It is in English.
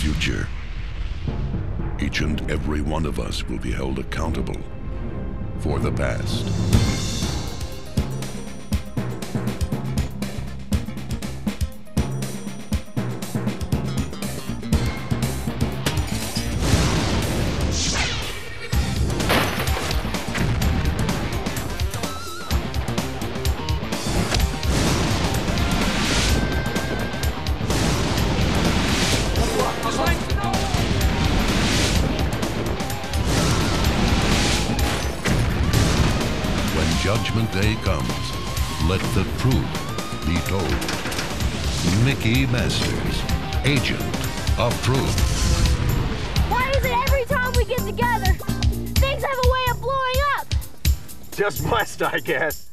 future. Each and every one of us will be held accountable for the past. Judgment Day comes, let the truth be told. Mickey Masters, Agent of Truth. Why is it every time we get together, things have a way of blowing up? Just must, I guess.